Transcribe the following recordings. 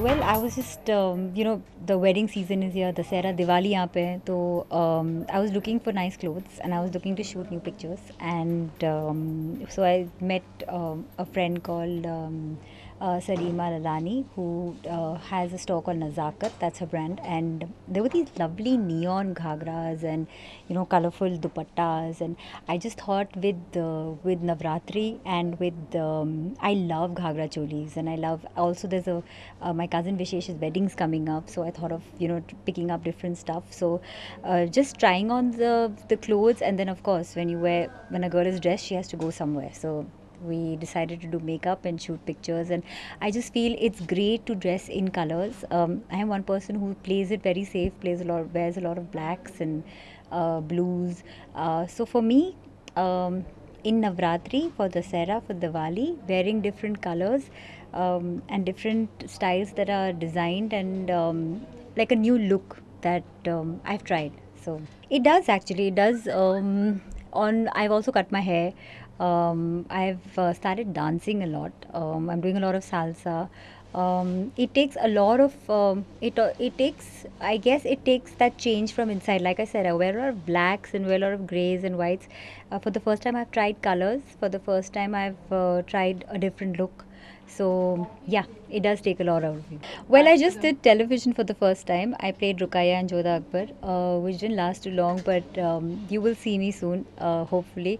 Well I was just you know the wedding season is या दशहरा दिवाली यहाँ पे तो I was looking for nice clothes and I was looking to shoot new pictures and so I met a friend called uh, Salima Lalani who uh, has a store called Nazakat, that's her brand. And there were these lovely neon ghagras and you know colorful dupattas. And I just thought with with Navratri and with um, I love ghagra cholis. And I love also there's a uh, my cousin Vishesh's wedding's coming up. So I thought of you know picking up different stuff. So just trying on the the clothes. And then of course when you wear when a girl is dressed she has to go somewhere. So we decided to do makeup and shoot pictures. And i just feel it's great to dress in colors. Um, i am one person who plays it very safe plays a lot wears a lot of blacks and uh, blues. Uh, so for me um, in navratri for the Sera for diwali wearing different colors um, and different styles that are designed and um, like a new look that um, i've tried. So it does actually it does um, on i've also cut my hair um, I've uh, started dancing a lot. Um, I'm doing a lot of salsa. Um, it takes a lot of um, it. Uh, it takes, I guess, it takes that change from inside. Like I said, I wear a lot of blacks and wear a lot of grays and whites. Uh, for the first time, I've tried colors. For the first time, I've uh, tried a different look. So yeah, it does take a lot out of you. Well, I just did television for the first time. I played Rukaya and Jodha Akbar, uh, which didn't last too long, but um, you will see me soon, uh, hopefully.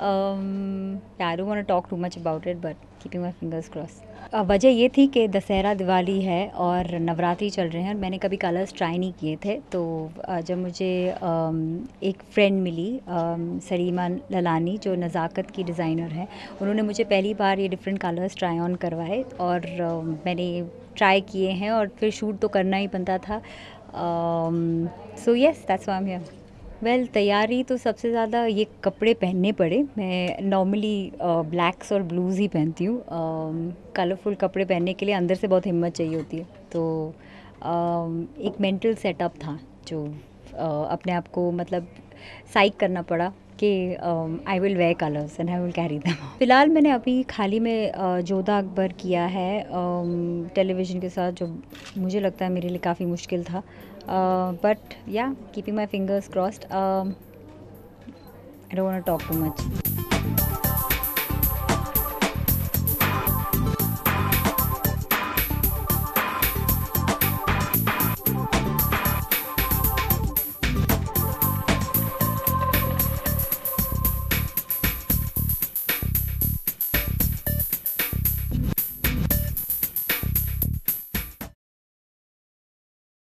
Um, yeah, I don't want to talk too much about it, but keeping my fingers crossed. Uh, वजह ये थी कि दशहरा दिवाली है और नवरात्रि चल रहे हैं और मैंने कभी कलर्स ट्राई नहीं किए थे तो uh, जब मुझे um, एक फ्रेंड मिली um, सरीमा ललानी जो नज़ाकत की डिज़ाइनर है उन्होंने मुझे पहली बार ये डिफरेंट कलर्स ट्राई ऑन करवाए और मैंने ट्राई किए हैं और फिर शूट तो करना ही बनता था। So yes that's why I'm here well तैयारी तो सबसे ज़्यादा ये कपड़े पहनने पड़े। मैं नॉर्मली ब्लैक्स और ब्लूज़ ही पहनती हूँ। कलरफुल कपड़े पहनने के लिए अंदर से बहुत हिम्मत चाहिए होती है। तो uh, एक मेंटल सेटअप था जो uh, अपने आप को मतलब साइक करना पड़ा। कि I will wear colours and I will carry them फ़िलहाल मैंने अभी खाली में uh, जोधा अकबर किया है टेलीविज़न um, के साथ जो मुझे लगता है मेरे लिए काफ़ी मुश्किल था। बट या keeping my fingers crossed I don't talk too much